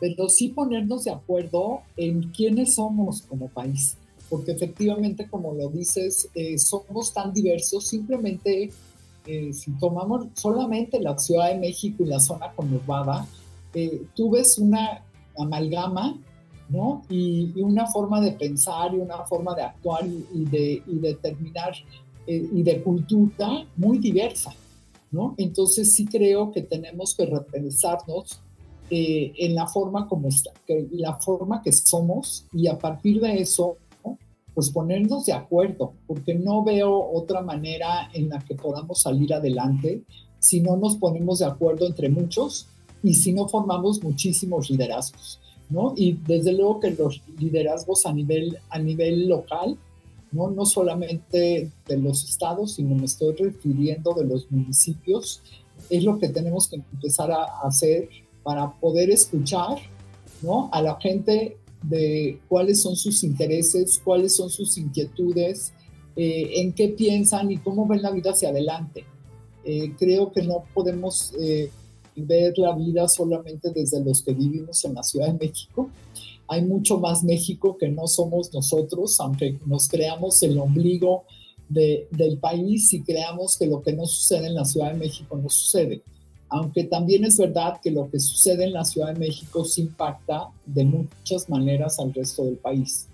pero sí ponernos de acuerdo en quiénes somos como país, porque efectivamente, como lo dices, eh, somos tan diversos, simplemente eh, si tomamos solamente la Ciudad de México y la zona conurbada, eh, tú ves una amalgama, ¿no? Y, una forma de pensar y una forma de actuar y, de, y determinar y de cultura muy diversa, ¿no? Entonces sí creo que tenemos que repensarnos eh, en la forma como está, que, la forma que somos y a partir de eso, pues ponernos de acuerdo, porque no veo otra manera en la que podamos salir adelante si no nos ponemos de acuerdo entre muchos y si no formamos muchísimos liderazgos, ¿no? Y desde luego que los liderazgos a nivel, a nivel local, ¿no? No solamente de los estados, sino me estoy refiriendo de los municipios, es lo que tenemos que empezar a hacer para poder escuchar ¿no? a la gente de cuáles son sus intereses, cuáles son sus inquietudes, eh, en qué piensan y cómo ven la vida hacia adelante. Eh, creo que no podemos eh, ver la vida solamente desde los que vivimos en la Ciudad de México. Hay mucho más México que no somos nosotros, aunque nos creamos el ombligo del país y creamos que lo que no sucede en la Ciudad de México no sucede aunque también es verdad que lo que sucede en la Ciudad de México se impacta de muchas maneras al resto del país.